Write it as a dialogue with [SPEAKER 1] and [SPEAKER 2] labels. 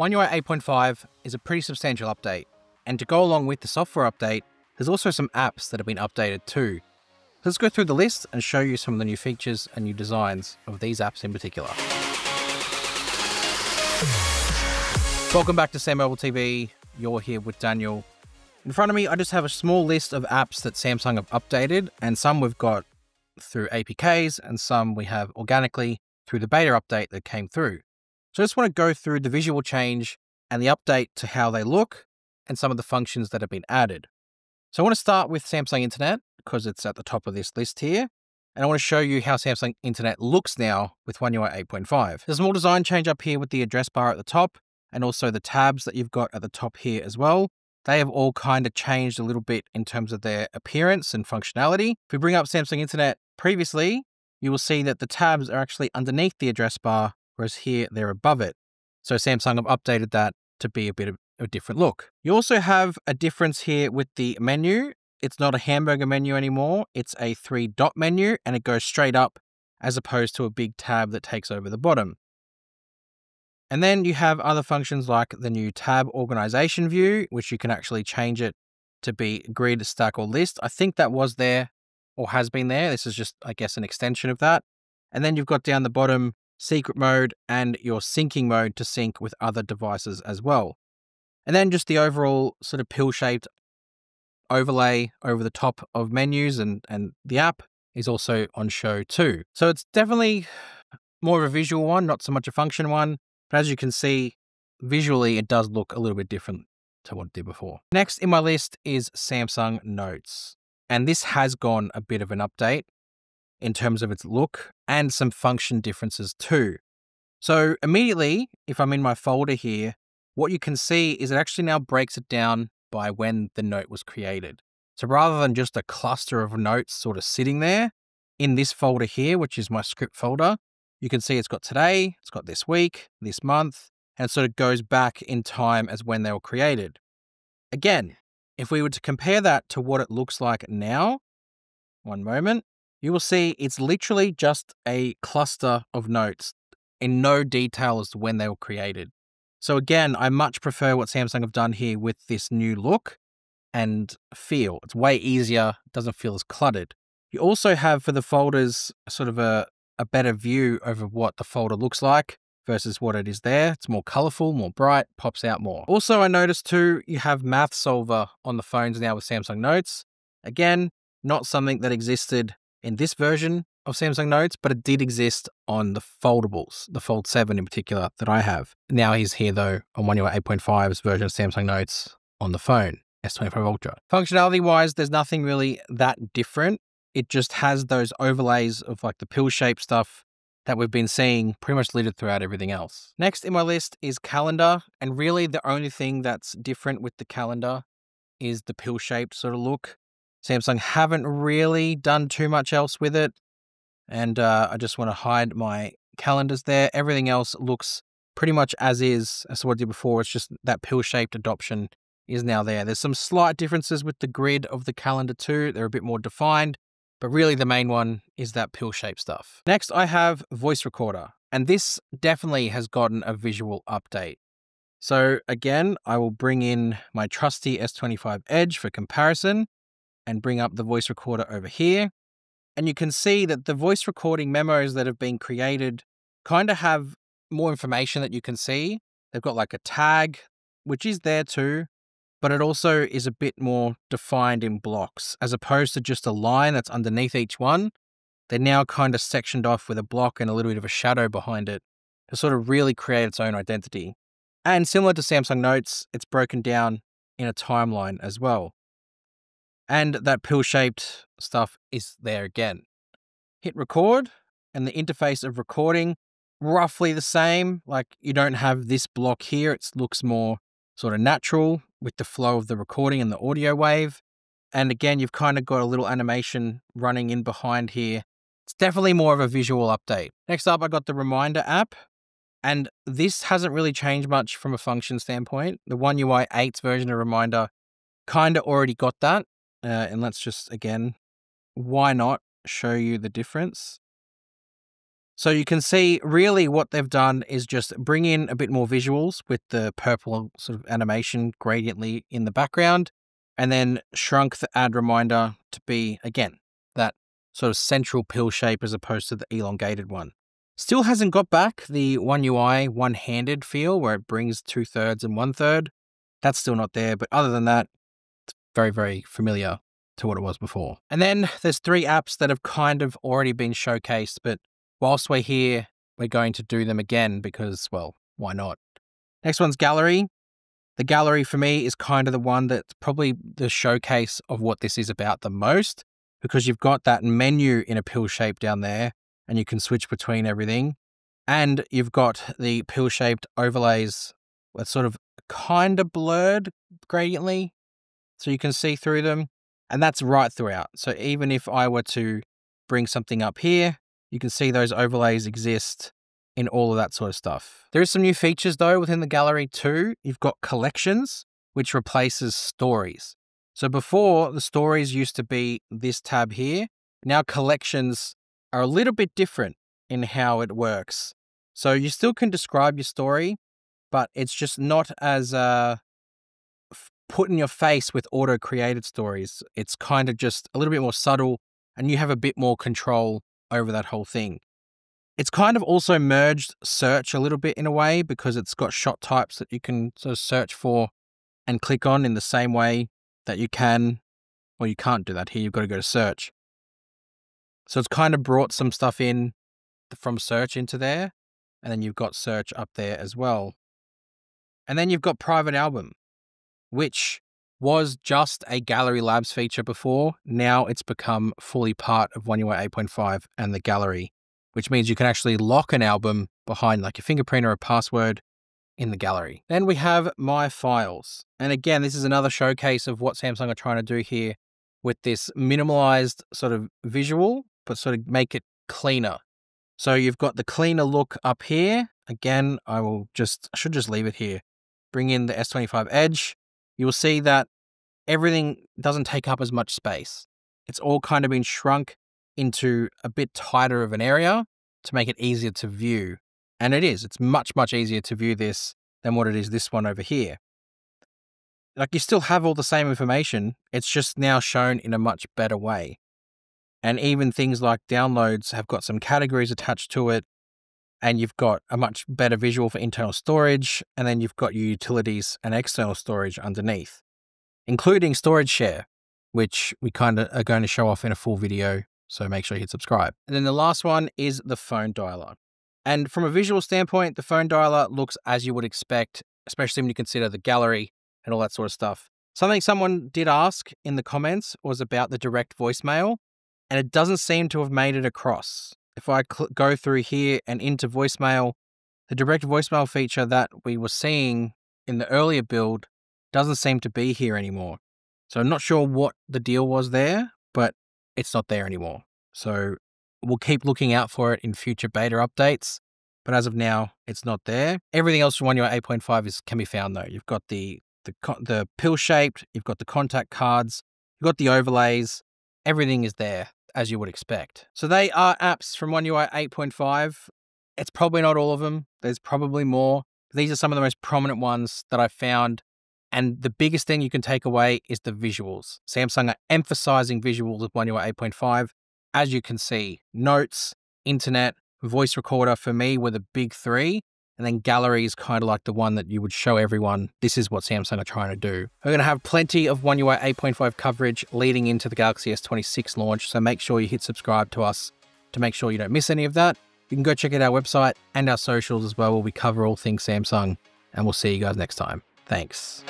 [SPEAKER 1] One UI 8.5 is a pretty substantial update, and to go along with the software update, there's also some apps that have been updated too. Let's go through the list and show you some of the new features and new designs of these apps in particular. Welcome back to SamMobile TV. You're here with Daniel. In front of me, I just have a small list of apps that Samsung have updated, and some we've got through APKs, and some we have organically through the beta update that came through. So I just want to go through the visual change and the update to how they look and some of the functions that have been added. So I want to start with Samsung Internet because it's at the top of this list here. And I want to show you how Samsung Internet looks now with One UI 8.5. There's a small design change up here with the address bar at the top and also the tabs that you've got at the top here as well. They have all kind of changed a little bit in terms of their appearance and functionality. If we bring up Samsung Internet previously, you will see that the tabs are actually underneath the address bar, whereas here they're above it. So Samsung have updated that to be a bit of a different look. You also have a difference here with the menu. It's not a hamburger menu anymore. It's a three dot menu and it goes straight up as opposed to a big tab that takes over the bottom. And then you have other functions like the new tab organization view, which you can actually change it to be grid, stack, or list. I think that was there or has been there. This is just, I guess, an extension of that. And then you've got down the bottom secret mode and your syncing mode to sync with other devices as well. And then just the overall sort of pill shaped overlay over the top of menus and, and the app is also on show too. So it's definitely more of a visual one, not so much a function one. But as you can see, visually, it does look a little bit different to what it did before. Next in my list is Samsung Notes. And this has gone a bit of an update in terms of its look and some function differences too. So immediately, if I'm in my folder here, what you can see is it actually now breaks it down by when the note was created. So rather than just a cluster of notes sort of sitting there, in this folder here, which is my script folder, you can see it's got today, it's got this week, this month, and sort of goes back in time as when they were created. Again, if we were to compare that to what it looks like now, one moment, you will see it's literally just a cluster of notes in no detail as to when they were created. So again, I much prefer what Samsung have done here with this new look and feel. It's way easier, doesn't feel as cluttered. You also have for the folders sort of a, a better view over what the folder looks like versus what it is there. It's more colorful, more bright, pops out more. Also, I noticed too, you have Math Solver on the phones now with Samsung Notes. Again, not something that existed in this version of Samsung Notes, but it did exist on the foldables, the Fold 7 in particular that I have. Now he's here though on One UI 8.5's version of Samsung Notes on the phone, S25 Ultra. Functionality wise, there's nothing really that different it just has those overlays of like the pill shape stuff that we've been seeing pretty much littered throughout everything else. Next in my list is calendar. And really the only thing that's different with the calendar is the pill shaped sort of look. Samsung haven't really done too much else with it. And uh, I just want to hide my calendars there. Everything else looks pretty much as is as what I did before. It's just that pill shaped adoption is now there. There's some slight differences with the grid of the calendar too. They're a bit more defined. But really, the main one is that pill shaped stuff. Next, I have voice recorder, and this definitely has gotten a visual update. So, again, I will bring in my trusty S25 Edge for comparison and bring up the voice recorder over here. And you can see that the voice recording memos that have been created kind of have more information that you can see. They've got like a tag, which is there too, but it also is a bit more defined in blocks as opposed to just a line that's underneath each one. They're now kind of sectioned off with a block and a little bit of a shadow behind it to sort of really create its own identity. And similar to Samsung Notes, it's broken down in a timeline as well. And that pill shaped stuff is there again. Hit record, and the interface of recording roughly the same. Like you don't have this block here, it looks more sort of natural with the flow of the recording and the audio wave. And again, you've kind of got a little animation running in behind here. It's definitely more of a visual update. Next up, I got the Reminder app. And this hasn't really changed much from a function standpoint. The One UI 8's version of Reminder kind of already got that. Uh, and let's just, again, why not show you the difference? So you can see really what they've done is just bring in a bit more visuals with the purple sort of animation gradiently in the background and then shrunk the add reminder to be, again, that sort of central pill shape as opposed to the elongated one. Still hasn't got back the One UI one handed feel where it brings two thirds and one third. That's still not there, but other than that, very, very familiar to what it was before. And then there's three apps that have kind of already been showcased, but whilst we're here, we're going to do them again because, well, why not? Next one's Gallery. The gallery for me is kind of the one that's probably the showcase of what this is about the most because you've got that menu in a pill shape down there and you can switch between everything. And you've got the pill shaped overlays with sort of kind of blurred gradiently so you can see through them. And that's right throughout. So even if I were to bring something up here, you can see those overlays exist in all of that sort of stuff. There is some new features though within the gallery too. You've got collections, which replaces stories. So before the stories used to be this tab here. Now collections are a little bit different in how it works. So you still can describe your story, but it's just not as uh, put in your face with auto created stories. It's kind of just a little bit more subtle and you have a bit more control over that whole thing. It's kind of also merged search a little bit in a way because it's got shot types that you can sort of search for and click on in the same way that you can, or you can't do that here. You've got to go to search. So it's kind of brought some stuff in from search into there. And then you've got search up there as well. And then you've got private album, which was just a Gallery Labs feature before. Now it's become fully part of One UI 8.5 and the gallery, which means you can actually lock an album behind like a fingerprint or a password in the gallery. Then we have My Files. And again, this is another showcase of what Samsung are trying to do here with this minimalized sort of visual, but sort of make it cleaner. So you've got the cleaner look up here. Again, I will just, I should just leave it here. Bring in the S25 Edge you will see that everything doesn't take up as much space. It's all kind of been shrunk into a bit tighter of an area to make it easier to view. And it is, it's much, much easier to view this than what it is this one over here. Like you still have all the same information, it's just now shown in a much better way. And even things like downloads have got some categories attached to it and you've got a much better visual for internal storage, and then you've got your utilities and external storage underneath, including storage share, which we kind of are going to show off in a full video. So make sure you hit subscribe. And then the last one is the phone dialer. And from a visual standpoint, the phone dialer looks as you would expect, especially when you consider the gallery and all that sort of stuff. Something someone did ask in the comments was about the direct voicemail, and it doesn't seem to have made it across if I cl- go through here and into voicemail, the direct voicemail feature that we were seeing in the earlier build doesn't seem to be here anymore. So I'm not sure what the deal was there, but it's not there anymore. So we'll keep looking out for it in future beta updates. But as of now, it's not there. Everything else from One UI 8.5 is can be found though. You've got the the the pill shaped, you've got the contact cards, you've got the overlays. Everything is there as you would expect. So they are apps from One UI 8.5. It's probably not all of them. There's probably more. These are some of the most prominent ones that I've found. And the biggest thing you can take away is the visuals. Samsung are emphasizing visuals with One UI 8.5. As you can see, notes, internet, voice recorder for me were the big three. And then gallery is kind of like the one that you would show everyone this is what Samsung are trying to do. We're going to have plenty of One UI 8.5 coverage leading into the Galaxy S26 launch, so make sure you hit subscribe to us to make sure you don't miss any of that. You can go check out our website and our socials as well, where we cover all things Samsung. And we'll see you guys next time. Thanks.